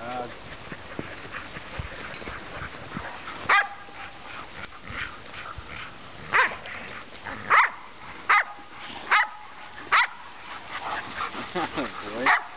God. Boy.